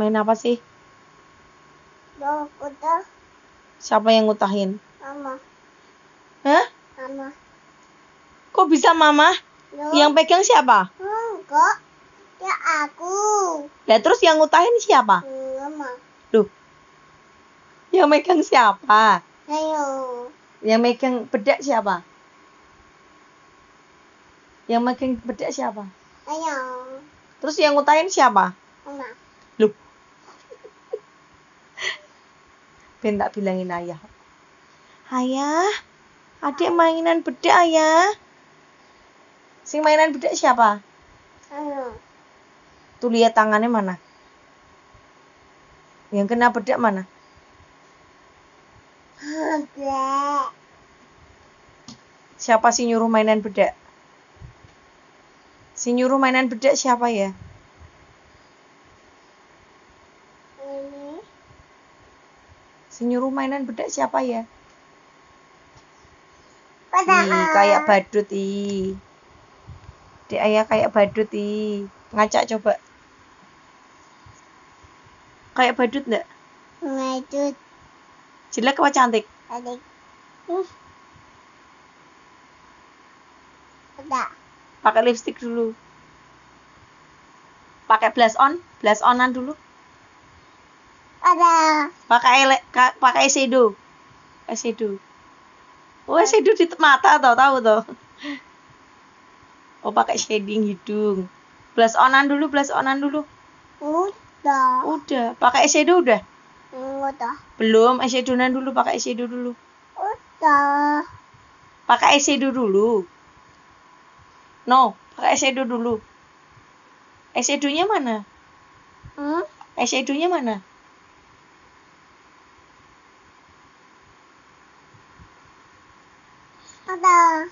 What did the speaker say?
Main apa sih? Bawa kuda Siapa yang ngutahin? mama Hah? mama Kok bisa mama? Loh, Yang pegang siapa? enggak ya aku Lah terus yang ngutahin siapa? mama Duh. Yang megang siapa? ayo Yang megang bedak siapa? Yang megang bedak siapa? ayo Terus yang ngutahin siapa? mama Loh. Ben tak bilangin ayah. Ayah, adik mainan bedak ayah. Sing mainan bedak siapa? ayo Tuh lihat tangannya mana? Yang kena bedak mana? ada Siapa sih nyuruh mainan bedak? Si nyuruh mainan bedak siapa ya? Si nyuruh mainan bedak siapa ya? Ih, kayak badut ih. Dek ayah kayak badut ih. Ngacak coba. Kayak badut enggak? ngajut Jelek apa cantik? Hmm, ada pakai lipstick dulu. Pakai blush on, blush onan dulu. Ada Pakai ele- ka- pakai eyeshadow. Eyeshadow. Oh, eyeshadow di mata tau, tahu tuh. Oh, pakai shading hidung. Blush onan dulu, blush onan dulu. udah Udah, pakai eyeshadow udah. udah Belum, eyeshadownan dulu, pakai eyeshadow dulu. udah Pakai eyeshadow dulu. No, pakai eyeshadow dulu. Eyeshadownya mana? hmm? Eyeshadownya mana? Ada